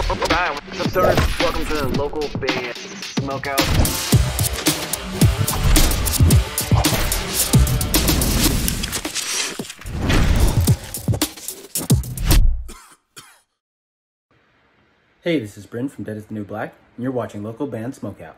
What's up? Welcome to the local. Hey, this is Bryn from Dead is the New Black, and you're watching local band Smokeout.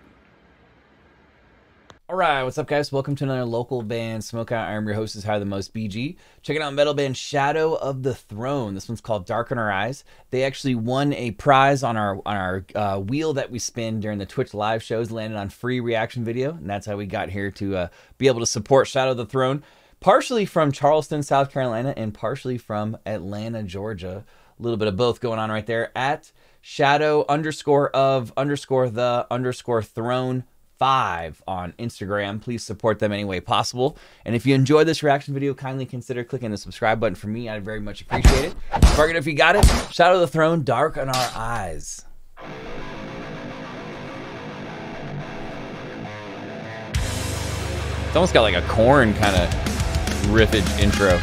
All right, what's up, guys? Welcome to another local band Smokeout. I'm your host, is High the Most BG. Checking out metal band Shadow of the Throne. This one's called Dark in Our Eyes. They actually won a prize on our on our uh, wheel that we spin during the Twitch live shows. Landed on free reaction video, and that's how we got here to uh, be able to support Shadow of the Throne. Partially from Charleston, South Carolina, and partially from Atlanta, Georgia. A little bit of both going on right there at Shadow underscore of underscore the underscore throne five on Instagram. Please support them any way possible. And if you enjoyed this reaction video, kindly consider clicking the subscribe button for me. I'd very much appreciate it. Forget if you got it. Shadow of the Throne, Dark on Our Eyes. It's almost got like a Korn kind of riffage intro.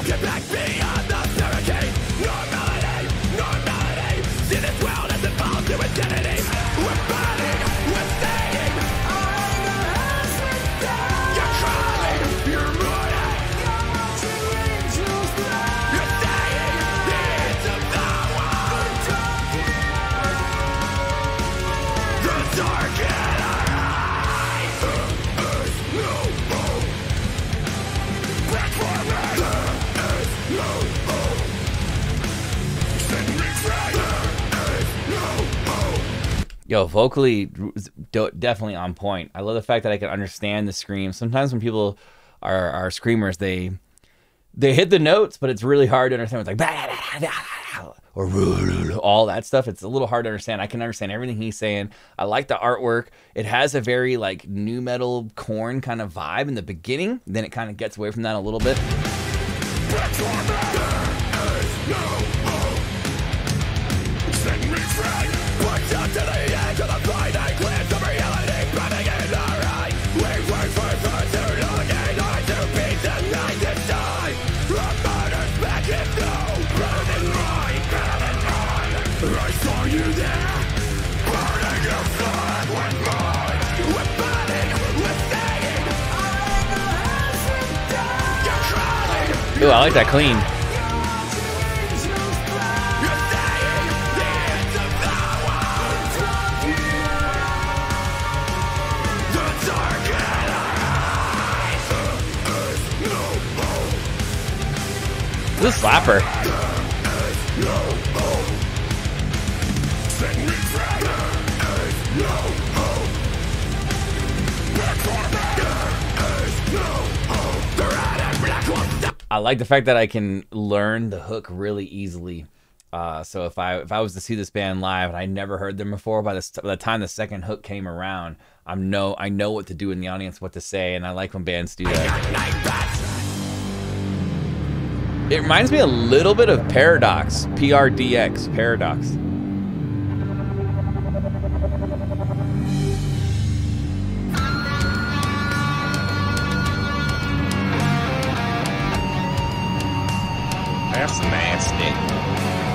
Don't get back me Yo, vocally, definitely on point. I love the fact that I can understand the scream. Sometimes when people are are screamers, they they hit the notes, but it's really hard to understand. It's like or all that stuff. It's a little hard to understand. I can understand everything he's saying. I like the artwork. It has a very like nu metal Korn kind of vibe in the beginning. Then it kind of gets away from that a little bit. Ooh, I like that clean. This is a slapper. I like the fact that I can learn the hook really easily. Uh, so if I if I was to see this band live and I never heard them before, by the, by the time the second hook came around, I'm know I know what to do in the audience, what to say, and I like when bands do that. It reminds me a little bit of Paradox, PRDX, Paradox. That's nasty.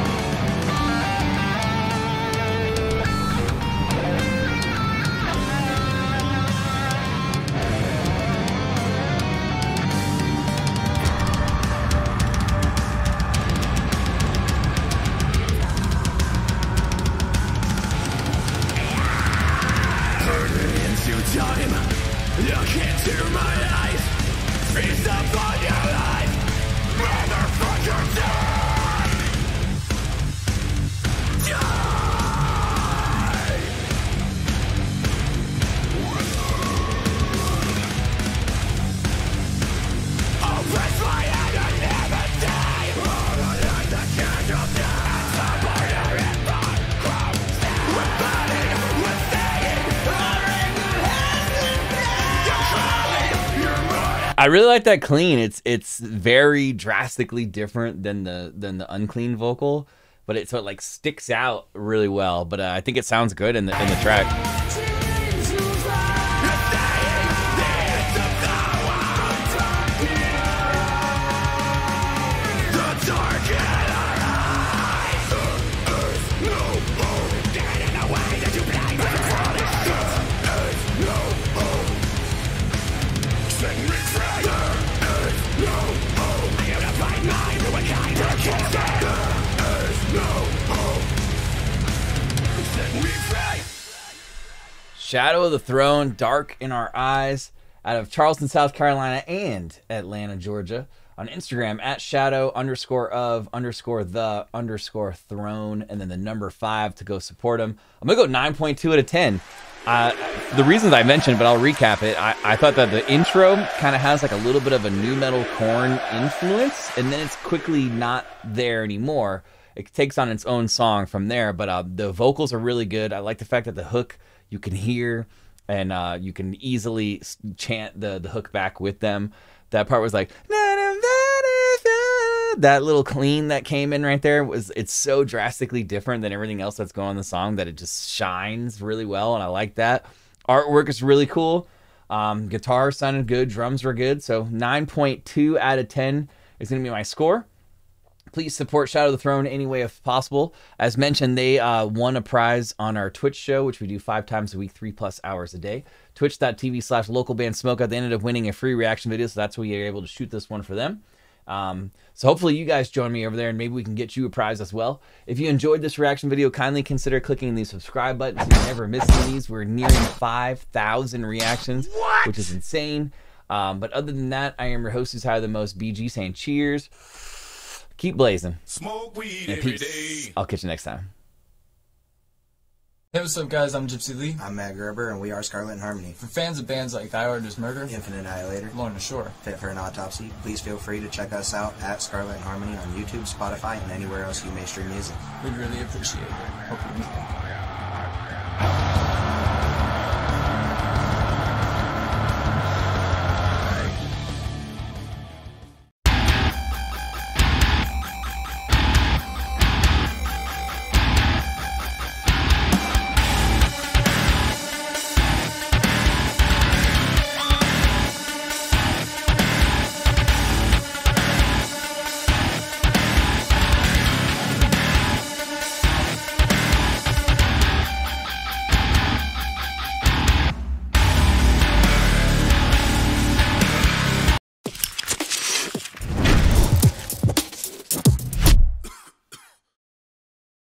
I really like that clean. It's it's very drastically different than the than the unclean vocal, but it so it like sticks out really well. But uh, I think it sounds good in the in the track. Shadow of the Throne, Dark in Our Eyes, out of Charleston, South Carolina, and Atlanta, Georgia. On Instagram at shadow underscore of underscore the underscore throne, and then the number five to go support them. I'm gonna go 9.2 out of 10. Uh, the reasons I mentioned, but I'll recap it. I, I thought that the intro kind of has like a little bit of a nu metal Korn influence, and then it's quickly not there anymore. It takes on its own song from there, but uh, the vocals are really good. I like the fact that the hook you can hear and uh, you can easily chant the the hook back with them. That part was like that little clean that came in right there was it's so drastically different than everything else that's going on the song that it just shines really well and I like that. Artwork is really cool. Um, guitar sounded good, drums were good. So 9.2 out of 10 is going to be my score please support Shadow of the Throne any way if possible. As mentioned, they uh, won a prize on our Twitch show, which we do five times a week, three plus hours a day. Twitch.tv slash local band smoke. They ended up winning a free reaction video, so that's where you're able to shoot this one for them. Um, so hopefully you guys join me over there and maybe we can get you a prize as well. If you enjoyed this reaction video, kindly consider clicking the subscribe button so you never miss these. We're nearing 5,000 reactions, which is insane. Um, but other than that, I am your host who's higher than most, BG, saying cheers. Keep blazing. Smoke weed And peace. day. I'll catch you next time. Hey, what's up, guys? I'm Gypsy Lee. I'm Matt Gerber, and we are Scarlet and Harmony. For fans of bands like Thy Art is Murder, Infant Annihilator, Lorna Shore, Fit for an Autopsy. Please feel free to check us out at Scarlet and Harmony on YouTube, Spotify, and anywhere else you may stream music. we'd really appreciate it. Hope you meet them.